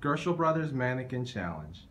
Gershel Brothers Mannequin Challenge.